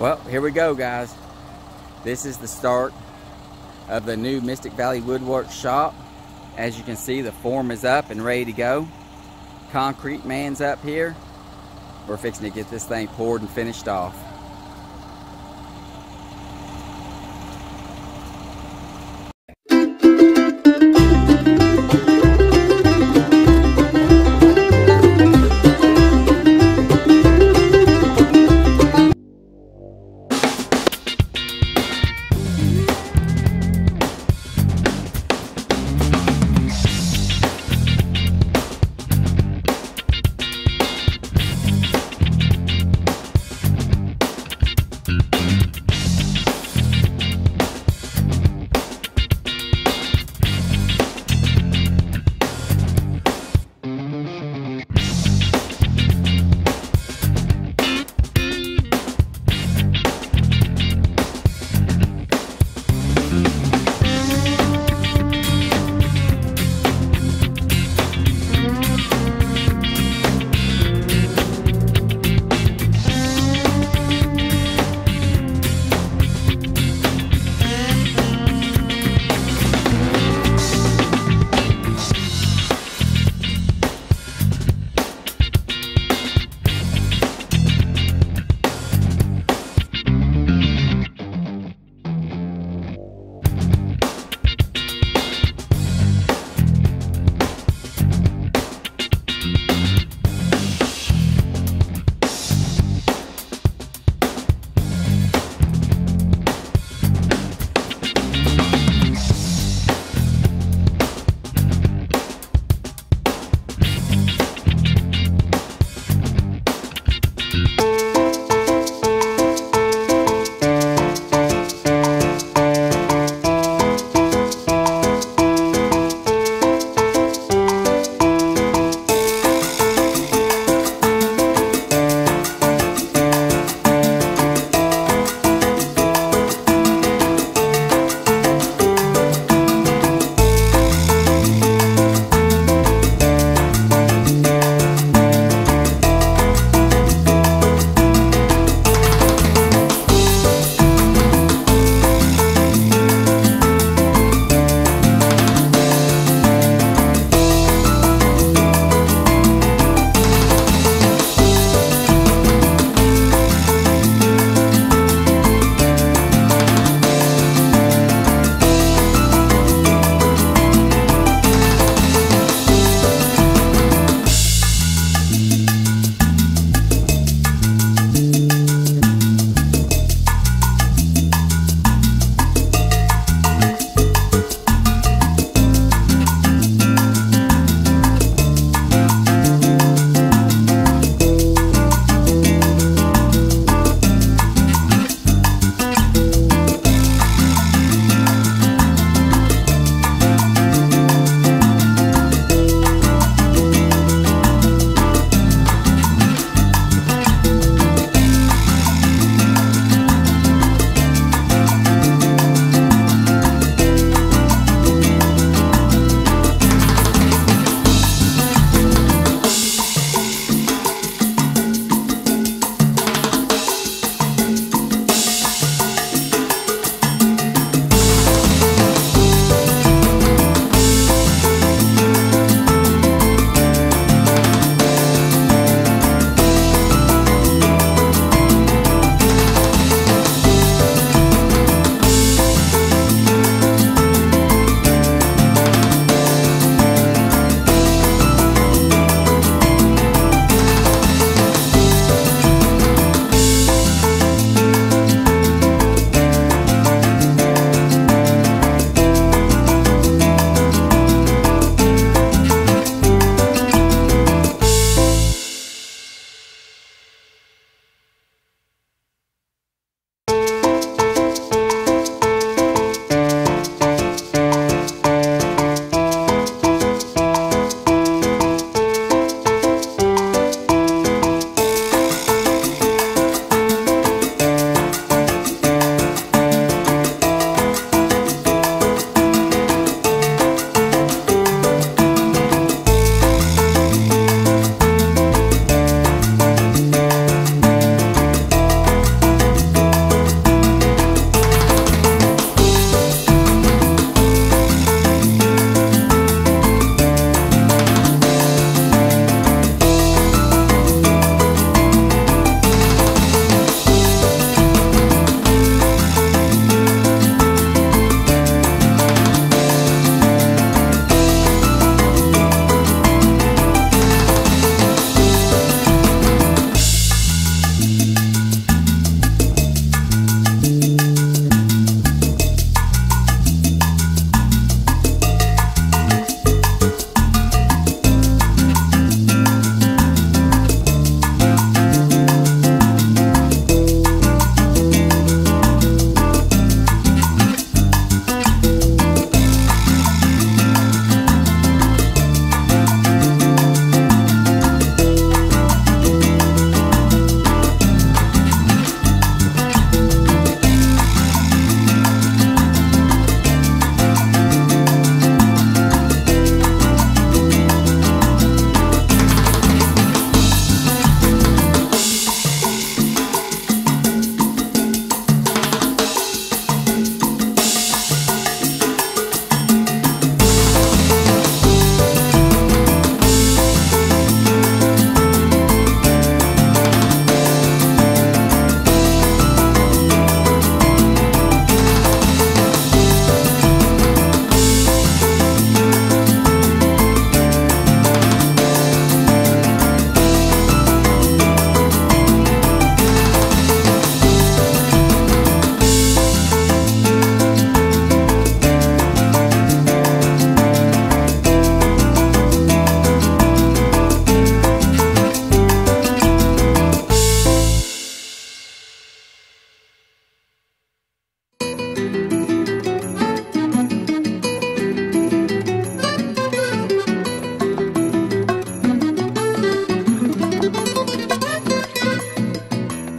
Well, here we go, guys. This is the start of the new Mystic Valley Woodwork shop. As you can see, the form is up and ready to go. Concrete man's up here. We're fixing to get this thing poured and finished off.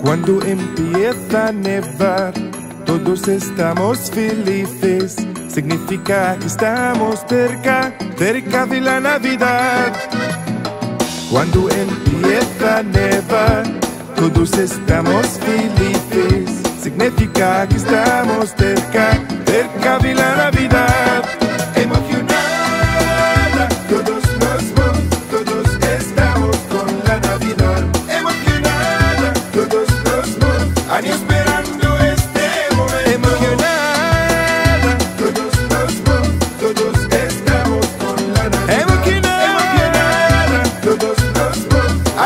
Cuando empieza a nevar, todos estamos felices. Significa que estamos cerca, cerca de la Navidad. Cuando empieza a nevar, todos estamos felices. Significa que estamos cerca, cerca de la Navidad.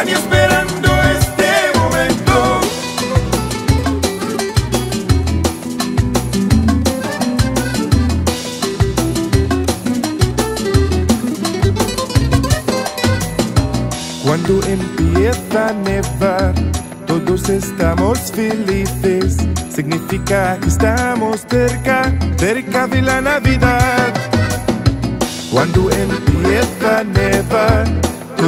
Años esperando este momento. Cuando empieza a nevar, todos estamos felices. Significa que estamos cerca, cerca de la Navidad. Cuando empieza a nevar,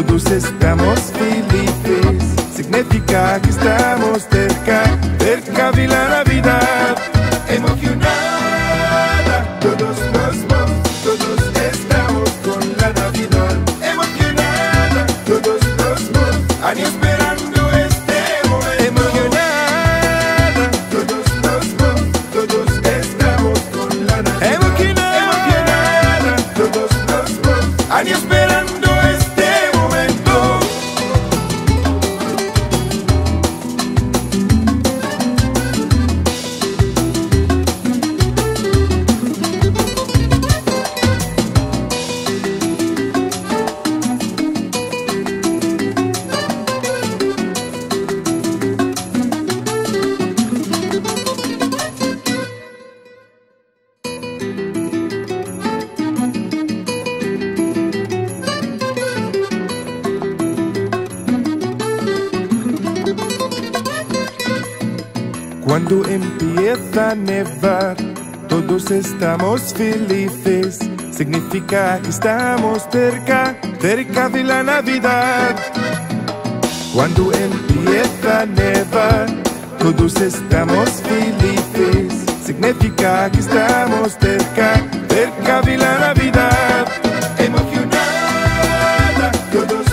todos estamos felices. Significa que estamos cerca, cerca de la Navidad. Emocionada, todos nos vamos, todos estamos con la Navidad. Emocionada, todos nos vamos, Cuando empieza a nevar, todos estamos felices. Significa que estamos cerca, cerca de la Navidad. Cuando empieza a nevar, todos estamos felices. Significa que estamos cerca, cerca de la Navidad. Emocionada, todos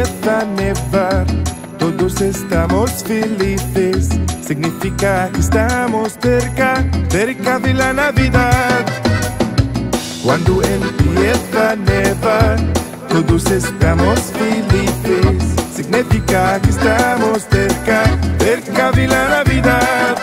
empieza a todos estamos felices. Significa que estamos cerca, cerca de la Navidad. Cuando empieza a nevar, todos estamos felices. Significa que estamos cerca, cerca de la Navidad.